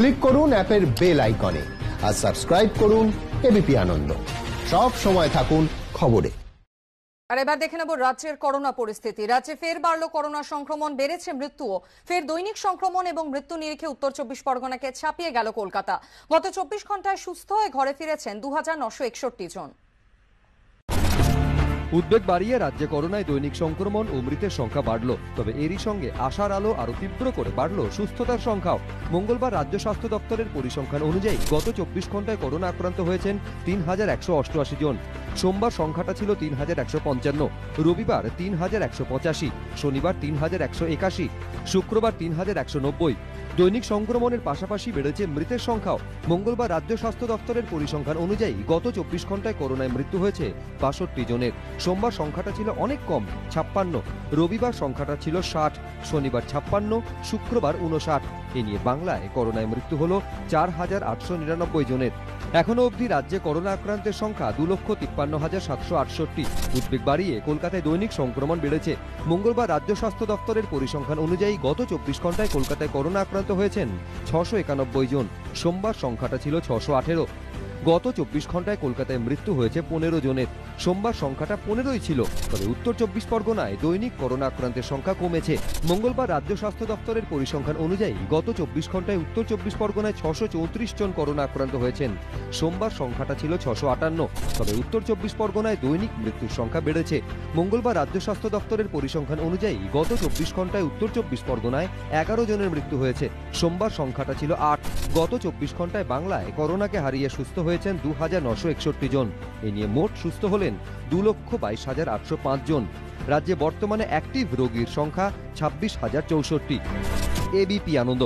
Click করুন অ্যাপের bell আইকনে আর সাবস্ক্রাইব করুন এবিপি আনন্দ। সব সময় থাকুন খবরে। আর এবার দেখে নেব রাজ্যের করোনা পরিস্থিতি। রাজ্যে ফের বাড়ল করোনা সংক্রমণ, বেড়েছে মৃত্যুও। ফের দৈনিক সংক্রমণ এবং মৃত্যু নিরিখে উত্তর চব্বিশ পরগনাকে ছাপিয়ে গেল কলকাতা। গত চব্বিশ ঘন্টায় সুস্থ হয়ে ঘরে ফিরেছেন দু জন। উদ্বেগ বাড়িয়ে রাজ্যে করোনায় দৈনিক সংক্রমণ ও মৃতের সংখ্যা বাড়ল। তবে এরই সঙ্গে আশার আলো আরও তীব্র করে বাড়ল সুস্থতার সংখ্যাও। মঙ্গলবার রাজ্য স্বাস্থ্য দপ্তরের পরিসংখ্যান অনুযায়ী গত চব্বিশ ঘন্টায় করোনা আক্রান্ত হয়েছেন তিন হাজার একশো অষ্টআশি জন। সোমবার সংখ্যাটা ছিল তিন হাজার একশো পঞ্চান্ন, রবিবার তিন হাজার একশো পঁচাশি, শনিবার তিন হাজার একশো একাশি, শুক্রবার তিন হাজার একশো নব্বই। দৈনিক সংক্রমণের পাশাপাশি বেড়েছে মৃতের সংখ্যাও। মঙ্গলবার রাজ্য স্বাস্থ্য দপ্তরের পরিসংখ্যান অনুযায়ী গত চব্বিশ ঘন্টায় করোনায় মৃত্যু হয়েছে বাষট্টি জনের। সোমবার সংখ্যাটা ছিল অনেক কম, ছাপ্পান্ন। রবিবার সংখ্যাটা ছিল ষাট, শনিবার ছাপ্পান্ন, শুক্রবার উনষাট এ নিয়ে বাংলায় করোনায় মৃত্যু হল চার হাজার আটশো নিরানব্বই জনের। এখনও অবধি রাজ্যে করোনা আক্রান্তের সংখ্যা দু লক্ষ তিপ্পান্ন হাজার সাতশো আটষট্টি। উদ্বেগ বাড়িয়ে কলকাতায় দৈনিক সংক্রমণ বেড়েছে। মঙ্গলবার রাজ্য স্বাস্থ্য দপ্তরের পরিসংখ্যান অনুযায়ী গত চব্বিশ ঘন্টায় কলকাতায় করোনা আক্রান্ত হয়েছেন ছশো একানব্বই জন। সোমবার সংখ্যাটা ছিল ছশো আঠেরো। গত চব্বিশ ঘন্টায় কলকাতায় মৃত্যু হয়েছে পনেরো জনের। সোমবার সংখ্যাটা পনেরোই ছিল, তবে উত্তর চব্বিশ পরগনায় দৈনিক করোনা আক্রান্তের সংখ্যা কমেছে। মঙ্গলবার রাজ্য স্বাস্থ্য দপ্তরের পরিসংখ্যান অনুযায়ী গত চব্বিশ ঘন্টায় উত্তর চব্বিশ পরগনায় ছশো চৌত্রিশ জন করোনা আক্রান্ত হয়েছেন। সোমবার সংখ্যাটা ছিল ছশো আটান্ন, তবে উত্তর চব্বিশ পরগনায় দৈনিক মৃত্যুর সংখ্যা বেড়েছে। মঙ্গলবার রাজ্য স্বাস্থ্য দপ্তরের পরিসংখ্যান অনুযায়ী গত চব্বিশ ঘন্টায় উত্তর চব্বিশ পরগনায় এগারো জনের মৃত্যু হয়েছে, সোমবার সংখ্যাটা ছিল আট। গত চব্বিশ ঘন্টায় বাংলায় করোনাকে হারিয়ে সুস্থ হয়েছেন দু হাজার নশো একষট্টি জন। এ নিয়ে মোট সুস্থ হলেন দু লক্ষ বাইশ হাজার আটশো পাঁচ জন। রাজ্যে বর্তমানে অ্যাক্টিভ রোগীর সংখ্যা ছাব্বিশ হাজার চৌষট্টি। এবিপি আনন্দ।